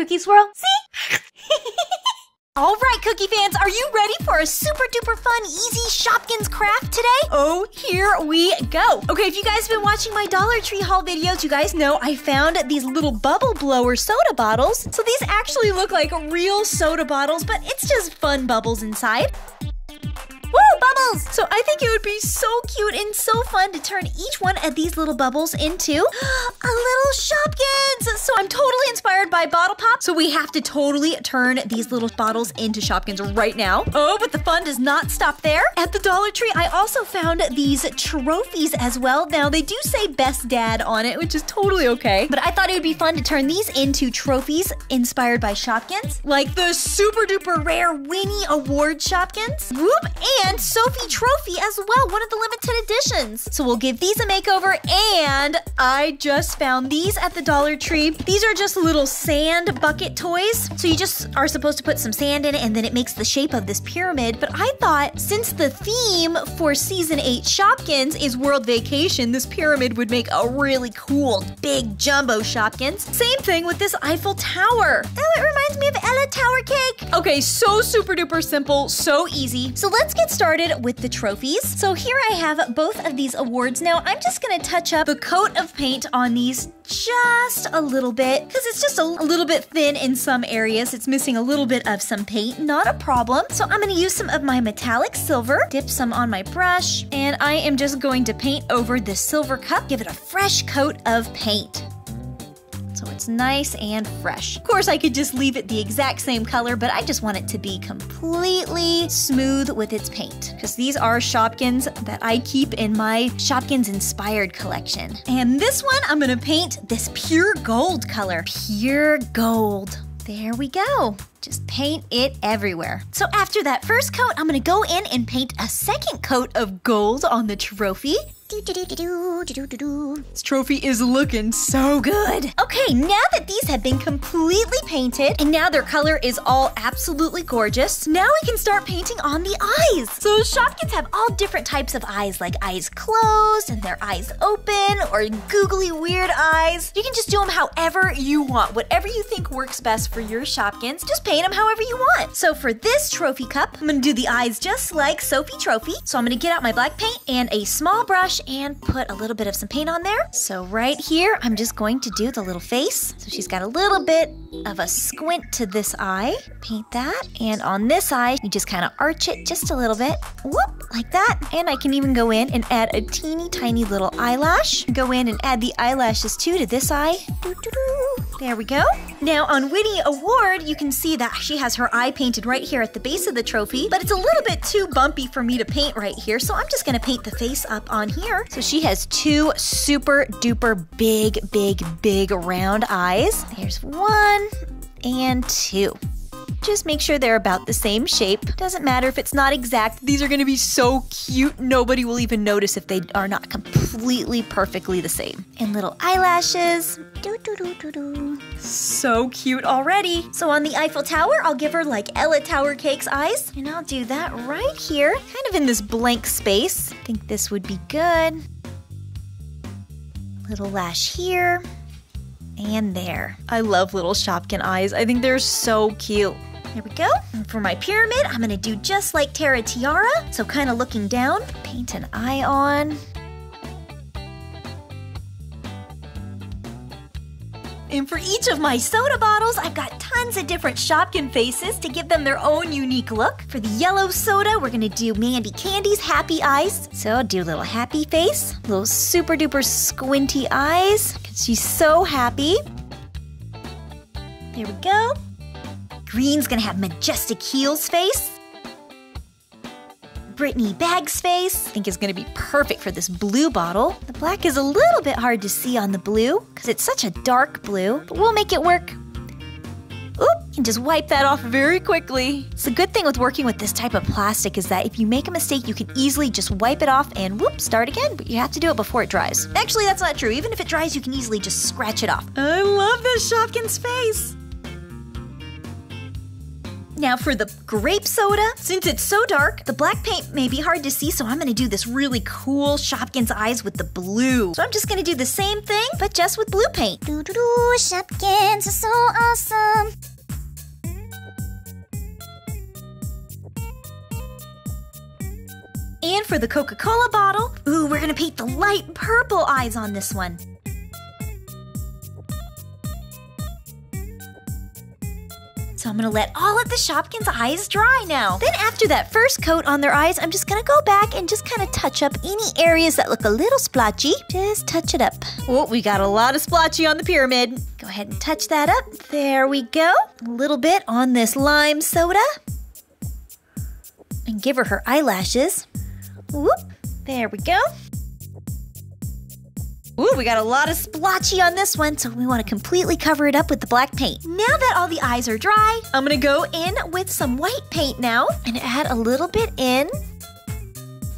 Cookie Swirl. See? All right, Cookie fans, are you ready for a super duper fun, easy Shopkins craft today? Oh, here we go. Okay, if you guys have been watching my Dollar Tree haul videos, you guys know I found these little bubble blower soda bottles. So these actually look like real soda bottles, but it's just fun bubbles inside. Woo, bubbles! So I think it would be so cute and so fun to turn each one of these little bubbles into a little Shopkins! So I'm totally inspired by Bottle Pop, so we have to totally turn these little bottles into Shopkins right now. Oh, but the fun does not stop there. At the Dollar Tree, I also found these trophies as well. Now, they do say Best Dad on it, which is totally okay, but I thought it would be fun to turn these into trophies inspired by Shopkins, like the super duper rare Winnie Award Shopkins. Whoop! And Sophie Trophy as well, one of the limited editions. So we'll give these a makeover, and I just found these at the Dollar Tree. These are just little sand bucket toys. So you just are supposed to put some sand in it, and then it makes the shape of this pyramid. But I thought since the theme for season 8 Shopkins is World Vacation, this pyramid would make a really cool, big jumbo Shopkins. Same thing with this Eiffel Tower. Oh, it reminds me of Ella Tower Cake. Okay, so super duper simple, so easy. So let's get started with the trophies. So here I have both of these awards. Now I'm just gonna touch up the coat of paint on these just a little bit because it's just a, a, little bit thin in some areas. It's missing a little bit of some paint, not a problem. So I'm gonna use some of my metallic silver, dip some on my brush, and I am just going to paint over the silver cup, give it a fresh coat of paint so it's nice and fresh. Of course, I could just leave it the exact same color, but I just want it to be completely smooth with its paint because these are Shopkins that I keep in my Shopkins inspired collection. And this one, I'm gonna paint this pure gold color. Pure gold. There we go. Just paint it everywhere. So after that first coat, I'm gonna go in and paint a second coat of gold on the trophy. This trophy is looking so good. Okay, now that these have been completely painted and now their color is all absolutely gorgeous, now we can start painting on the eyes. So Shopkins have all different types of eyes, like eyes closed and their eyes open or googly weird eyes. You can just do them however you want. Whatever you think works best for your Shopkins, just paint them however you want. So for this trophy cup, I'm gonna do the eyes just like Sophie Trophy. So I'm gonna get out my black paint and a small brush and put a little bit of some paint on there. So right here, I'm just going to do the little face. So she's got a little bit of a squint to this eye. Paint that. And on this eye, you just kind of arch it just a little bit. Whoop, like that. And I can even go in and add a teeny tiny little eyelash. Go in and add the eyelashes too to this eye. Doo -doo -doo. There we go. Now on Winnie Award, you can see that she has her eye painted right here at the base of the trophy, but it's a little bit too bumpy for me to paint right here, so I'm just gonna paint the face up on here. So she has two super duper big, big, big round eyes. Here's one and two. Just make sure they're about the same shape. Doesn't matter if it's not exact. These are to be so cute. Nobody will even notice if they are not completely perfectly the same. And little eyelashes. Doo -doo -doo so cute already. So on the Eiffel Tower, I'll give her like Ella Tower Cake's eyes. And I'll do that right here, kind of in this blank space. I think this would be good. Little lash here and there. I love little Shopkin eyes. I think they're so cute. There we go. And for my pyramid, I'm gonna do just like Terra Tiara. So kind of looking down, paint an eye on. And for each of my soda bottles, I've got tons of different Shopkin faces to give them their own unique look. For the yellow soda, we're gonna do Mandy Candy's happy eyes. So I'll do a little happy face, little super duper squinty eyes, because she's so happy. There we go. Green's gonna have Majestic Heels face. Brittany Bag's face, I think is gonna be perfect for this blue bottle. The black is a little bit hard to see on the blue because it's such a dark blue, but we'll make it work. Oop, and just wipe that off very quickly. So the good thing with working with this type of plastic is that if you make a mistake, you can easily just wipe it off and whoop, start again, but you have to do it before it dries. Actually, that's not true. Even if it dries, you can easily just scratch it off. I love this Shopkins face. Now for the grape soda, since it's so dark, the black paint may be hard to see, so I'm gonna do this really cool Shopkins eyes with the blue. So I'm just gonna do the same thing, but just with blue paint. Doo doo doo, Shopkins are so awesome. And for the Coca-Cola bottle, ooh, we're gonna paint the light purple eyes on this one. So I'm gonna let all of the Shopkins eyes dry now. Then after that first coat on their eyes, I'm just gonna go back and just kind of touch up any areas that look a little splotchy. Just touch it up. Oh, we got a lot of splotchy on the pyramid. Go ahead and touch that up. There we go. A little bit on this lime soda. And give her her eyelashes. Whoop, there we go. Ooh, we got a lot of splotchy on this one, so we want to completely cover it up with the black paint. Now that all the eyes are dry, I'm gonna go in with some white paint now and add a little bit in.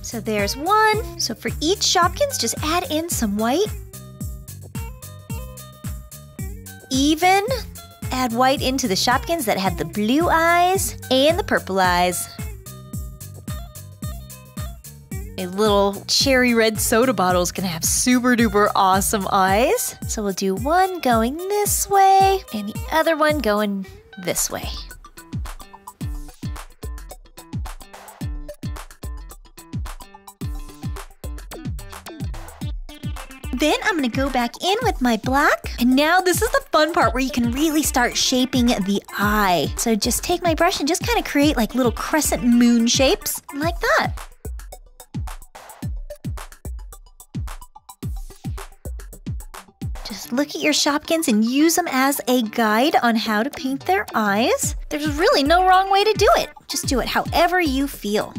So there's one. So for each Shopkins, just add in some white. Even add white into the Shopkins that have the blue eyes and the purple eyes a little cherry red soda bottle is gonna have super duper awesome eyes. So we'll do one going this way and the other one going this way. Then I'm gonna go back in with my black. And now this is the fun part where you can really start shaping the eye. So just take my brush and just kind of create like little crescent moon shapes like that. Look at your Shopkins and use them as a guide on how to paint their eyes. There's really no wrong way to do it. Just do it however you feel.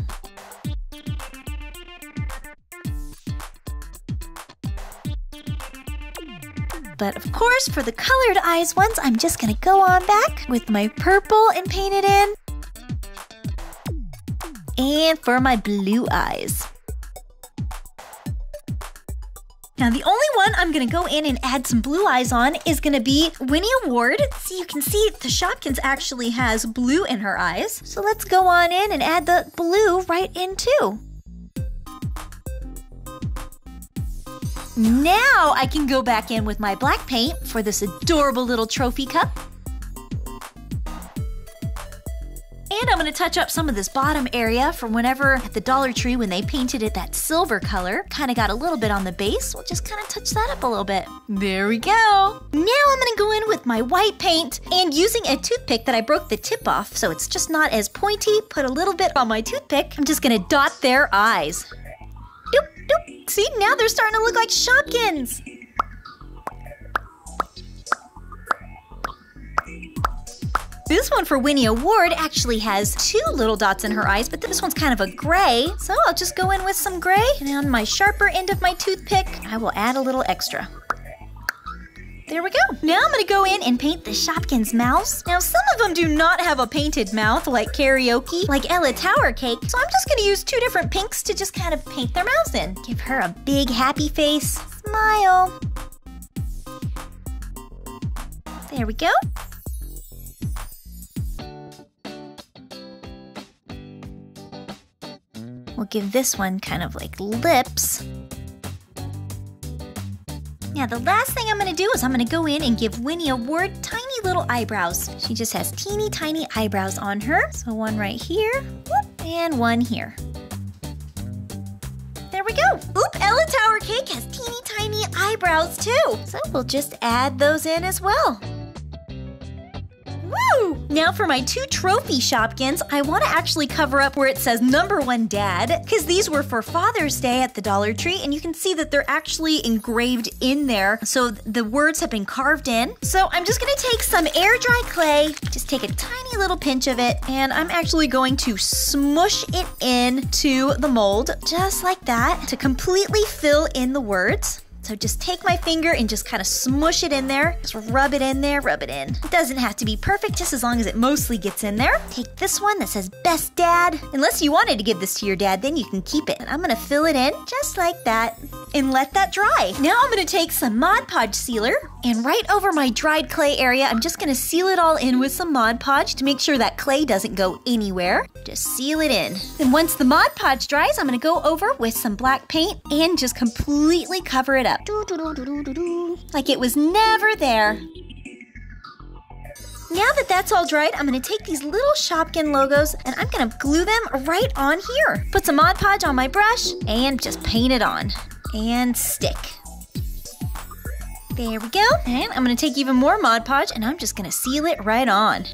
But of course, for the colored eyes ones, I'm just gonna go on back with my purple and paint it in. And for my blue eyes. Now the only one I'm gonna go in and add some blue eyes on is gonna be Winnie Award. So you can see the Shopkins actually has blue in her eyes. So let's go on in and add the blue right in too. Now I can go back in with my black paint for this adorable little trophy cup. And I'm to touch up some of this bottom area from whenever at the Dollar Tree when they painted it that silver color. Kind of got a little bit on the base. We'll just kind of touch that up a little bit. There we go. Now I'm to go in with my white paint and using a toothpick that I broke the tip off so it's just not as pointy, put a little bit on my toothpick. I'm just to dot their eyes. Doop, doop. See, now they're starting to look like Shopkins. This one for Winnie Award actually has two little dots in her eyes, but this one's kind of a gray. So I'll just go in with some gray. And on my sharper end of my toothpick, I will add a little extra. There we go. Now I'm gonna go in and paint the Shopkins mouths. Now some of them do not have a painted mouth like karaoke, like Ella Tower Cake. So I'm just gonna use two different pinks to just kind of paint their mouths in. Give her a big happy face. Smile. There we go. We'll give this one kind of like lips. Now the last thing I'm gonna do is I'm gonna go in and give Winnie Award tiny little eyebrows. She just has teeny tiny eyebrows on her. So one right here, whoop, and one here. There we go. Oop, Ella Tower Cake has teeny tiny eyebrows too. So we'll just add those in as well. Now for my two trophy Shopkins, I want to actually cover up where it says number one dad, because these were for Father's Day at the Dollar Tree, and you can see that they're actually engraved in there. So the words have been carved in. So I'm just gonna take some air dry clay, just take a tiny little pinch of it, and I'm actually going to smush it into the mold, just like that, to completely fill in the words. So just take my finger and just kind of smush it in there. Just rub it in there, rub it in. It doesn't have to be perfect, just as long as it mostly gets in there. Take this one that says best dad. Unless you wanted to give this to your dad, then you can keep it. And I'm gonna fill it in just like that and let that dry. Now I'm gonna take some Mod Podge sealer and right over my dried clay area, I'm just gonna seal it all in with some Mod Podge to make sure that clay doesn't go anywhere. Just seal it in. And once the Mod Podge dries, I'm gonna go over with some black paint and just completely cover it up up. Like it was never there. Now that that's all dried, I'm gonna take these little Shopkin logos and I'm gonna glue them right on here. Put some Mod Podge on my brush and just paint it on. And stick. There we go. And I'm gonna take even more Mod Podge and I'm just gonna seal it right on.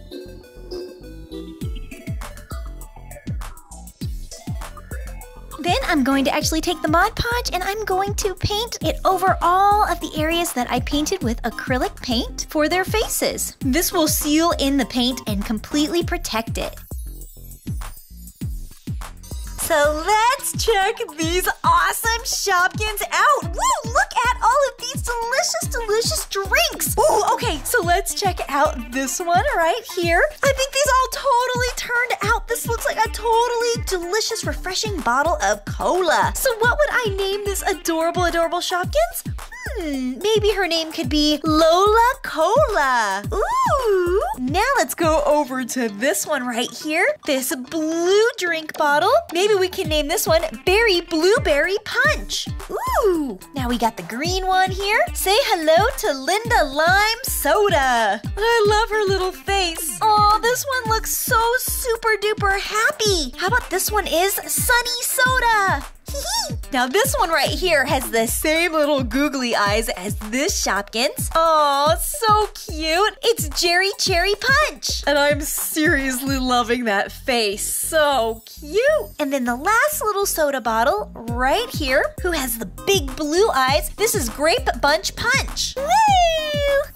Then I'm going to actually take the Mod Podge and I'm going to paint it over all of the areas that I painted with acrylic paint for their faces. This will seal in the paint and completely protect it. So let's check these awesome Shopkins out. Woo, look at all of these delicious, delicious drinks. Ooh, okay, so let's check out this one right here. I think these all totally turned out. This looks like a totally delicious, refreshing bottle of cola. So what would I name this adorable, adorable Shopkins? Hmm, maybe her name could be Lola Cola. Ooh. Now let's go over to this one right here. This blue drink bottle. Maybe we can name this one Berry Blueberry Punch. Ooh. Now we got the green one here. Say hello to Linda Lime Soda. I love her little face. Oh, this one looks so super duper happy. How about this one is Sunny Soda? now this one right here has the same little googly eyes as this Shopkins. Oh, so cute. It's Jerry Cherry Punch. And I'm seriously loving that face. So cute. And then the last little soda bottle right here, who has the big blue eyes. This is Grape Bunch Punch. Woo!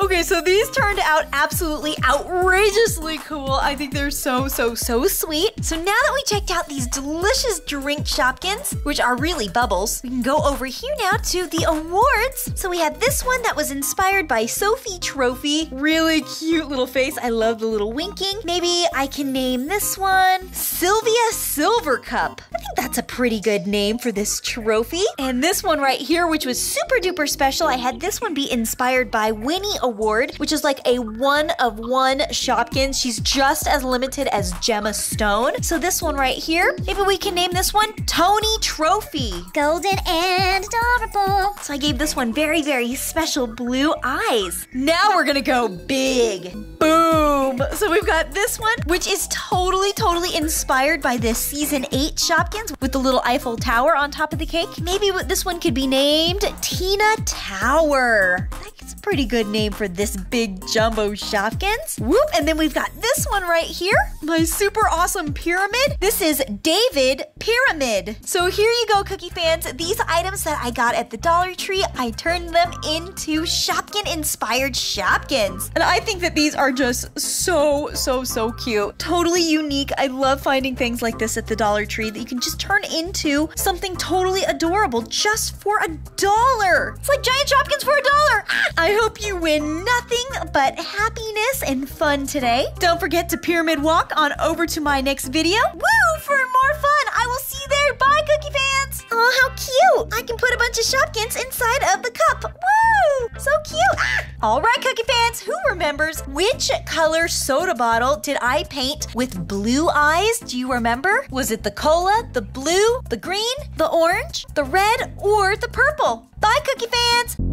Okay, so these turned out absolutely outrageously cool. I think they're so, so, so sweet. So now that we checked out these delicious drink Shopkins, which are really bubbles, we can go over here now to the awards. So we have this one that was inspired by Sophie Trophy. Really cute little face. I love the little winking. Maybe I can name this one Sylvia Silver Cup. I think that's a pretty good name for this trophy. And this one right here, which was super duper special, I had this one be inspired by Winnie Award, which is like a one of one Shopkins. She's just as limited as Gemma Stone. So this one right here, maybe we can name this one Tony Trophy. Golden and adorable. So I gave this one very, very special blue eyes. Now we're gonna go big. Boom. So we've got this one, which is totally, totally inspired by this season eight Shopkins with the little Eiffel Tower on top of the cake. Maybe this one could be named Tina Tower. That's a pretty good name for this big jumbo Shopkins. Whoop, and then we've got this one right here, my super awesome pyramid. This is David Pyramid. So here you go, Cookie fans. These items that I got at the Dollar Tree, I turned them into Shopkin inspired Shopkins. And I think that these are just so, so, so cute. Totally unique. I love finding things like this at the Dollar Tree that you can just turn into something totally adorable just for a dollar. It's like giant Shopkins for a dollar. Ah! I hope you win nothing but happiness and fun today. Don't forget to pyramid walk on over to my next video. Woo! For more fun. I will see you there. Bye, Cookie fans. Oh, how cute. I can put a bunch of Shopkins inside of the cup. Woo! So cute. Ah! All right, Cookie fans, who remembers which color soda bottle did I paint with blue eyes? Do you remember? Was it the cola, the blue, the green, the orange, the red, or the purple? Bye, Cookie fans.